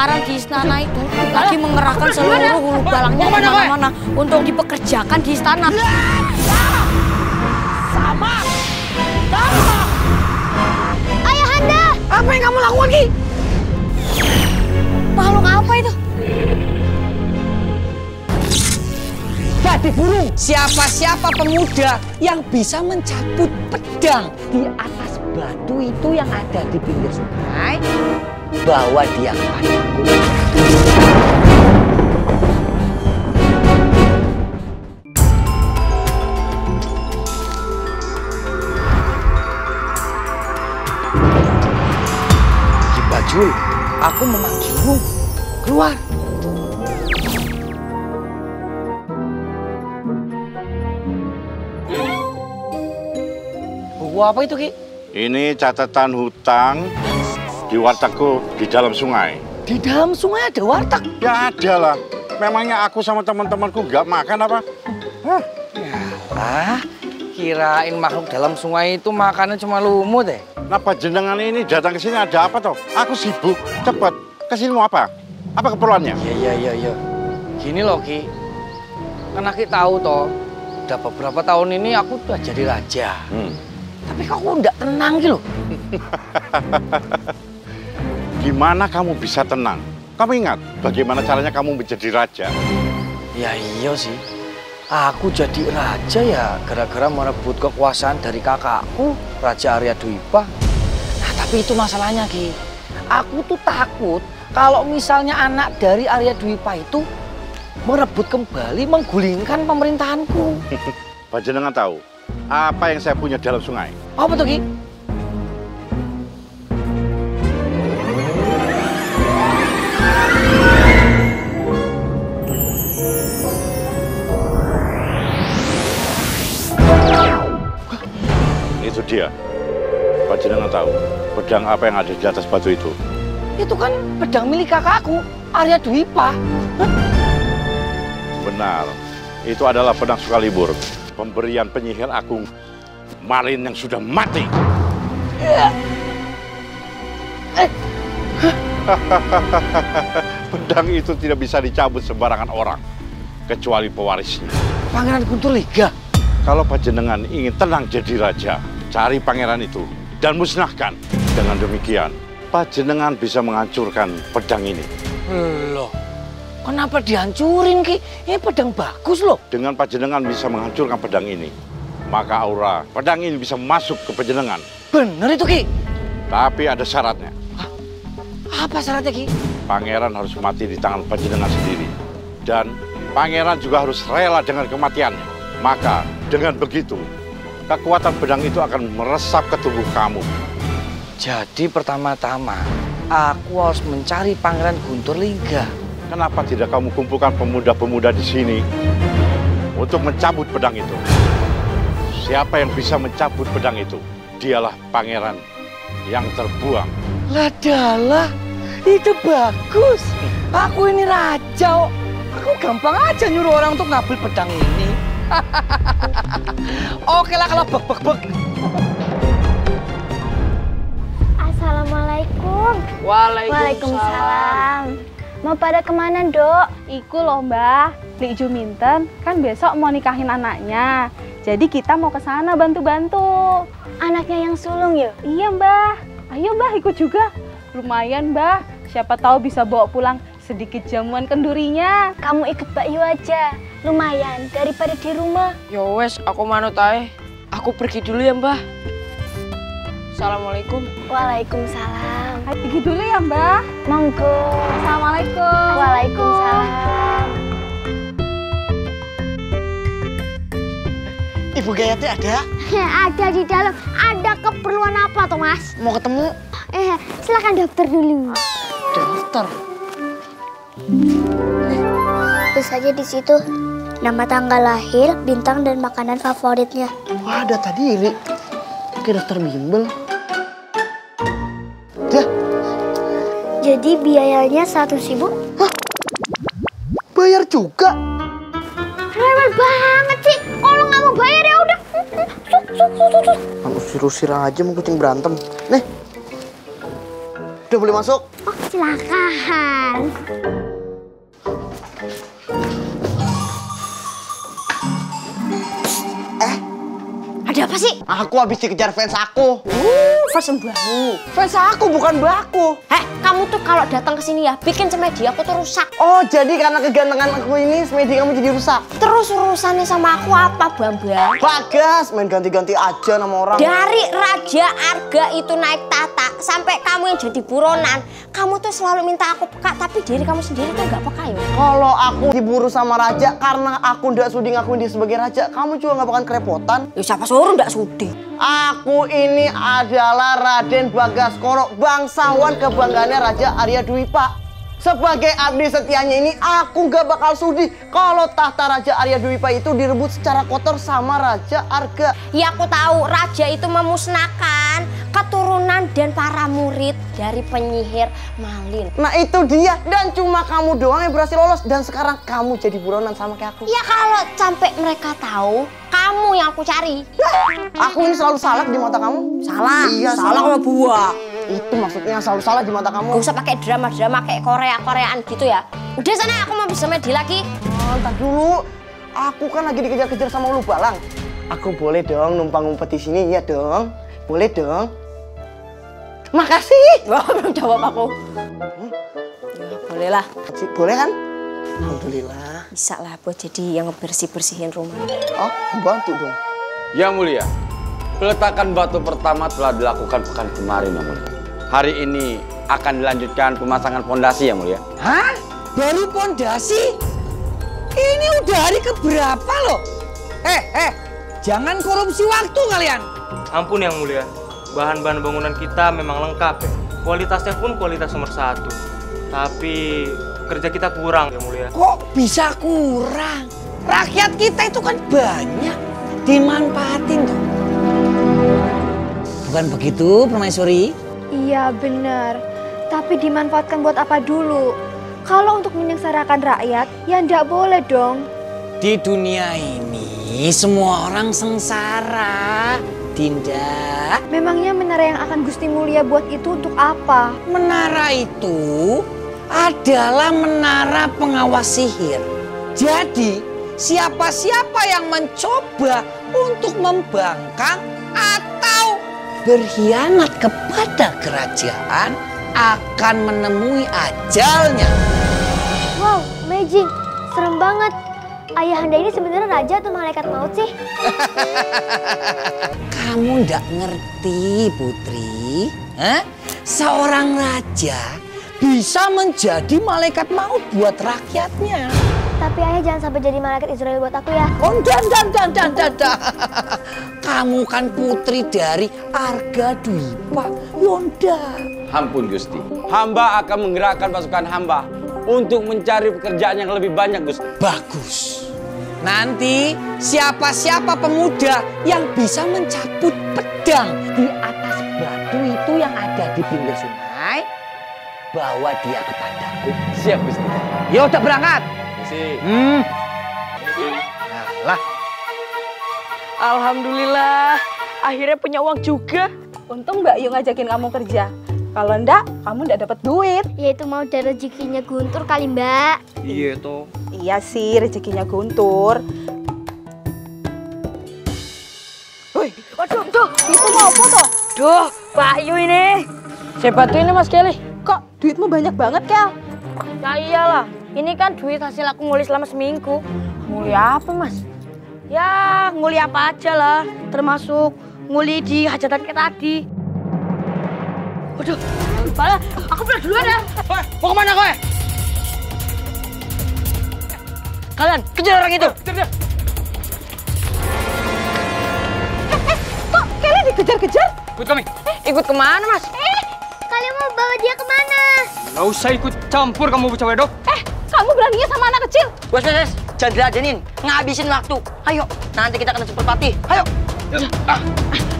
sekarang di istana itu lagi mengerahkan seluruh hulu balangnya kowe? ke mana-mana untuk dipekerjakan di istana. Sama. Sama. Ayahanda, Apa yang kamu lakukan, Ki? makhluk apa itu? Jadi burung. Siapa-siapa pemuda yang bisa mencabut pedang di atas batu itu yang ada di pinggir sungai, bawa dia. Ki Bajul, aku memanggilmu. Keluar. Buku apa itu, Ki? Ini catatan hutang di wartegku di dalam sungai. Di dalam sungai ada warteg. Ya ada lah. Memangnya aku sama teman-temanku nggak makan apa? Hah, Ah, kirain makhluk dalam sungai itu makannya cuma lumut deh. Kenapa jenengan ini datang ke sini ada apa toh? Aku sibuk. Cepet. Ke sini mau apa? Apa keperluannya? Iya, iya, iya, iya. Gini loh, Ki. Kan Aki tahu toh, udah beberapa tahun ini aku udah jadi raja. Hmm. Tapi kok aku nggak tenang gitu loh. Gimana kamu bisa tenang? Kamu ingat bagaimana caranya kamu menjadi raja? Ya iya sih. Aku jadi raja ya gara-gara merebut kekuasaan dari kakakku, Raja Arya Dwipa. Nah, tapi itu masalahnya, Ki. Aku tuh takut kalau misalnya anak dari Arya Dwipa itu merebut kembali, menggulingkan pemerintahanku. Panjenengan tahu apa yang saya punya dalam sungai? Apa tuh, Ki? Dia. Panjenengan tahu pedang apa yang ada di atas batu itu? Itu kan pedang milik kakakku, Arya Dwipa. Benar. Itu adalah pedang Sukalibur, pemberian penyihir agung Malin yang sudah mati. pedang itu tidak bisa dicabut sembarangan orang, kecuali pewarisnya. Pangeran Guntur Liga. Kalau Panjenengan ingin tenang jadi raja, cari pangeran itu dan musnahkan. Dengan demikian, Panjenengan bisa menghancurkan pedang ini. Loh, kenapa dihancurin, Ki? Ini pedang bagus loh. Dengan Panjenengan bisa menghancurkan pedang ini, maka aura pedang ini bisa masuk ke Panjenengan. Bener itu, Ki. Tapi ada syaratnya. Apa syaratnya, Ki? Pangeran harus mati di tangan Panjenengan sendiri. Dan pangeran juga harus rela dengan kematiannya. Maka dengan begitu, kekuatan pedang itu akan meresap ke tubuh kamu. Jadi pertama-tama, aku harus mencari Pangeran Guntur Liga. Kenapa tidak kamu kumpulkan pemuda-pemuda di sini untuk mencabut pedang itu? Siapa yang bisa mencabut pedang itu? Dialah pangeran yang terbuang. Ladalah, itu bagus. Aku ini raja. Aku gampang aja nyuruh orang untuk ngambil pedang ini. Oke lah kalau bek bek bek. Assalamualaikum. Waalaikumsalam. Mau pada ke mana, Dok? Iku loh mbah, Li Juminten kan besok mau nikahin anaknya. Jadi kita mau ke sana bantu-bantu. Anaknya yang sulung ya? Iya mbah, ayo mbah ikut juga. Lumayan mbah, siapa tahu bisa bawa pulang sedikit jamuan kendurinya. Kamu ikut Mbak Yu aja. Lumayan daripada di rumah. Yo wes, aku manut ae. Aku pergi dulu ya, Mbah. Assalamualaikum. Waalaikumsalam. Ayo pergi dulu ya mbah. Monggo. Assalamualaikum. Waalaikumsalam. Ibu Gayatri ada? Ada di dalam. Ada keperluan apa, Thomas? Mau ketemu Eh, silakan daftar dulu. dokter. Terus saja di situ. Nama tanggal lahir, bintang dan makanan favoritnya. Wah, ada tadi Ili. Kayak dokter bimbel. Dah, Jadi biayanya satu ribu. bayar juga. Rewel banget sih. Kalau nggak mau bayar ya udah. Kan usir-usir aja mau kucing berantem. Nih. Udah boleh masuk? Oh, Silakan. Ada apa sih? Aku habis dikejar fans aku. Fans mbahmu. Fans aku bukan mbakku. Heh, kamu tuh kalau datang ke sini ya bikin semedi aku tuh rusak. Oh, jadi karena kegantengan aku ini semedi kamu jadi rusak. Terus urusannya sama aku apa, Bambang? Bagas, main ganti-ganti aja nama orang. Dari Raja Arga itu naik tata sampai kamu yang jadi buronan, kamu tuh selalu minta aku peka, tapi diri kamu sendiri tuh nggak peka ya. Kalau aku diburu sama raja karena aku ndak sudi ngakuin dia sebagai raja, kamu juga nggak bakalan kerepotan. Ya siapa suruh nggak sudi? Aku ini adalah Raden Bagaskoro, bangsawan kebanggaannya Raja Arya Dwipa. Sebagai abdi setianya ini, aku nggak bakal sudi kalau tahta Raja Arya Dwipa itu direbut secara kotor sama Raja Arga. Ya aku tahu raja itu memusnahkan keturunan dan para murid dari penyihir Malin. Nah itu dia, dan cuma kamu doang yang berhasil lolos. Dan sekarang kamu jadi buronan sama kayak aku. Ya kalau sampai mereka tahu kamu yang aku cari. Aku ini selalu salah di mata kamu. Salah. Iya, salah salah. sama buah. Itu maksudnya selalu salah di mata kamu. Gak usah pakai drama-drama kayak Korea-Koreaan gitu ya. Udah sana aku mau bisa medi lagi. Oh, dulu. Aku kan lagi dikejar-kejar sama Ulu Balang. Aku boleh dong numpang ngumpet di sini, ya dong. Boleh dong. Makasih. Wah, belum jawab aku. Ya, boleh lah. Boleh kan? Alhamdulillah. Bisa lah buat jadi yang bersih-bersihin rumah. Oh, bantu dong. Yang mulia, peletakan batu pertama telah dilakukan pekan kemarin yang mulia. Hari ini akan dilanjutkan pemasangan fondasi yang mulia. Hah? Baru pondasi? Ini udah hari keberapa loh? Eh, eh, jangan korupsi waktu kalian. Ampun yang mulia, bahan-bahan bangunan kita memang lengkap ya. Kualitasnya pun kualitas nomor satu. Tapi kerja kita kurang yang mulia. Kok bisa kurang? Rakyat kita itu kan banyak. Dimanfaatin tuh. Bukan begitu, Permaisuri? Iya benar, tapi dimanfaatkan buat apa dulu? Kalau untuk menyengsarakan rakyat, ya ndak boleh dong. Di dunia ini semua orang sengsara, Dinda. Memangnya menara yang akan Gusti Mulia buat itu untuk apa? Menara itu adalah menara pengawas sihir. Jadi, siapa-siapa yang mencoba untuk membangkang atau berkhianat kepada kerajaan akan menemui ajalnya. Wow, Magic, serem banget. Ayahanda ini sebenarnya raja atau malaikat maut sih? Kamu ndak ngerti, Putri. Hah? Seorang raja bisa menjadi malaikat maut buat rakyatnya. Tapi ayah jangan sampai jadi malaikat Israel buat aku ya. Oh, dan, dan, dan, dan, dan, dan. Kamu kan putri dari Arga Dwipa. Yonda. Ampun Gusti, hamba akan menggerakkan pasukan hamba untuk mencari pekerjaan yang lebih banyak Gusti. Bagus. Nanti siapa-siapa pemuda yang bisa mencabut pedang di atas batu itu yang ada di pinggir sungai, bawa dia kepadaku. Siap Gusti. Ya udah berangkat. Gusti. Hmm. Nah, lah. Alhamdulillah, akhirnya punya uang juga. Untung Mbak Yu ngajakin kamu kerja. Kalau enggak, kamu enggak dapat duit. Ya itu mau dari rezekinya Guntur kali mbak. Iya toh. Iya sih, rezekinya Guntur. Wih, waduh, tuh, itu mau apa tuh? Duh, Pak Yu ini. Saya bantu ini Mas Kelly. Kok duitmu banyak banget, Kel? Ya iyalah, ini kan duit hasil aku nguli selama seminggu. Nguli apa Mas? Ya, nguli apa aja lah. Termasuk nguli di hajatan kayak tadi. Waduh, Bala, aku pulang duluan ya. Woi, mau ke mana kowe? Kalian, kejar orang itu. Kok Kelly dikejar-kejar? Ikut kami. Ikut ke mana Mas? Eh, kalian mau bawa dia ke mana? Gak usah ikut campur kamu bocah wedok. Eh, kamu beraninya sama anak kecil? Wes, wes, wes. Jangan diladenin. Ngabisin waktu. Ayo, nanti kita kena super party. Ayo.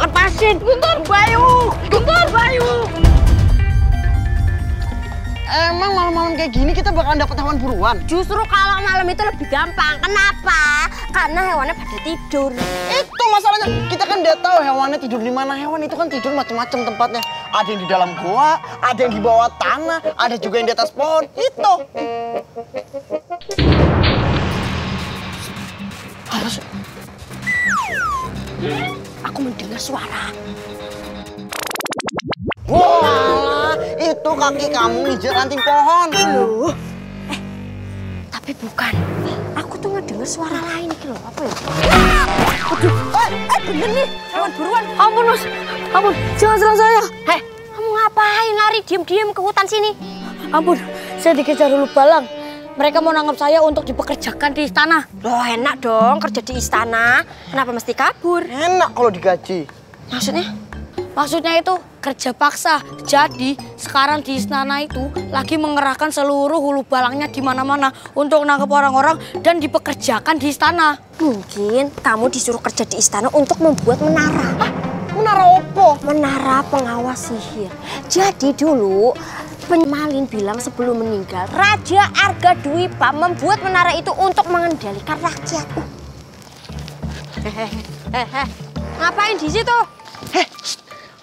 Lepasin. Guntur. Bayu. Guntur. Bayu. Emang malam-malam kayak gini kita bakalan dapat hewan buruan. Justru kalau malam itu lebih gampang. Kenapa? Karena hewannya pada tidur. Itu masalahnya. Kita kan udah tahu hewannya tidur di mana. Hewan itu kan tidur macam-macam tempatnya. Ada yang di dalam goa, ada yang di bawah tanah, ada juga yang di atas pohon. Itu. Aku mendengar suara. Wah, itu kaki kamu nginjek ranting pohon. Loh. Eh, tapi bukan. Aku tuh ngedenger suara lain iki loh. Apa ya? Aduh, eh, eh bener nih. Buruan, buruan. Ampun, Mas. Ampun, jangan serang saya. Heh, kamu ngapain lari diem-diem ke hutan sini? Ampun, saya dikejar dulu balang. Mereka mau nangkap saya untuk dipekerjakan di istana. Loh, enak dong kerja di istana. Kenapa mesti kabur? Enak kalau digaji. Maksudnya? Maksudnya itu kerja paksa. Jadi sekarang di istana itu lagi mengerahkan seluruh hulu balangnya di mana-mana untuk nangkep orang-orang dan dipekerjakan di istana. Mungkin kamu disuruh kerja di istana untuk membuat menara. Menara opo? Menara pengawas sihir. Jadi dulu Pemalin bilang sebelum meninggal, Raja Arga Dwipa membuat menara itu untuk mengendalikan rakyat. Hehehe. Ngapain di situ? Heh,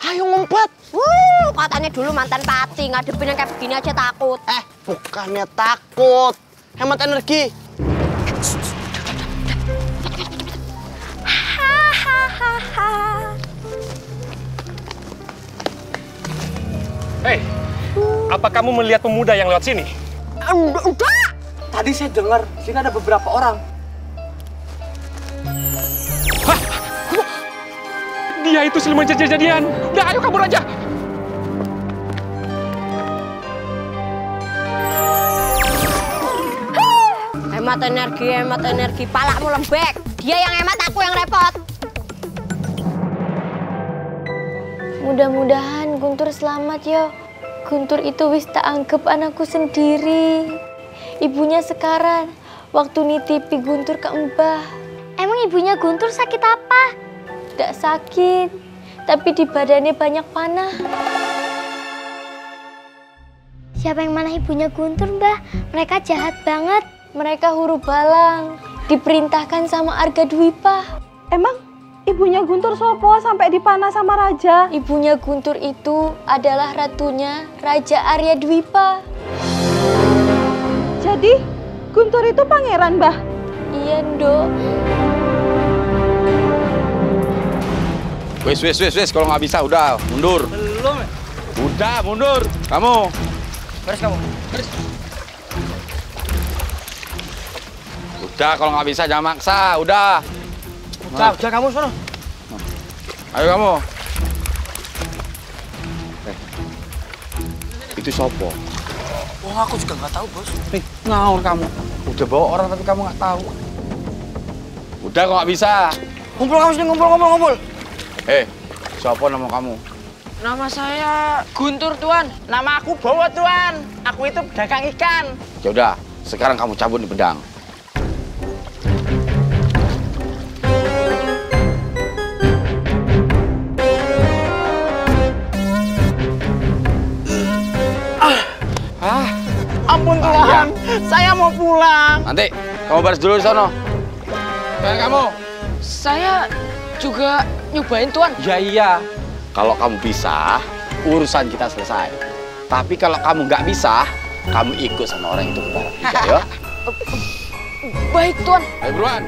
ayo ngumpet. Wuh, katanya dulu mantan pati, ngadepin yang kayak begini aja takut. Eh, bukannya takut. Hemat energi. Hahaha. Hei, apa kamu melihat pemuda yang lewat sini? Enggak. Tadi saya dengar sini ada beberapa orang. Dia itu siluman jadi-jadian. Udah, ayo kabur aja. Hemat energi, hemat energi. Palakmu lembek. Dia yang hemat, aku yang repot. Mudah-mudahan Guntur selamat yo. Guntur itu wis tak anggap anakku sendiri. Ibunya sekarang waktu nitipi Guntur ke Mbah. Emang ibunya Guntur sakit apa? Tidak sakit, tapi di badannya banyak panah. Siapa yang mana ibunya Guntur, Mbah? Mereka jahat banget. Mereka huru balang. Diperintahkan sama Arga Dwipa. Emang ibunya Guntur Sopo sampai dipanah sama raja? Ibunya Guntur itu adalah ratunya Raja Arya Dwipa. Jadi Guntur itu pangeran, Mbah? Iya, Ndok. Wes, wes, wes, wes. Kalau nggak bisa, udah mundur. Belum? Udah mundur. Kamu. Baris kamu. Baris. Udah, kalau nggak bisa jangan maksa. Udah. Udah, udah kamu sono. Ayo kamu. Eh, itu sopo. Oh, aku juga nggak tahu, Bos. Nih, ngawur kamu. Udah bawa orang tapi kamu nggak tahu. Udah kok nggak bisa. Kumpul kamu sini, kumpul, kumpul, kumpul. Eh, siapa nama kamu? Nama saya Guntur, Tuan. Nama aku Bowo, Tuan. Aku itu pedagang ikan. Ya udah, sekarang kamu cabut di pedang. Saya mau pulang. nanti kamu baris dulu di sono. Kayak kamu. Saya juga nyobain, Tuan. Ya iya. Kalau kamu bisa, urusan kita selesai. Tapi kalau kamu nggak bisa, kamu ikut sama orang itu ke barat ya. Baik, Tuan. Ayo buruan.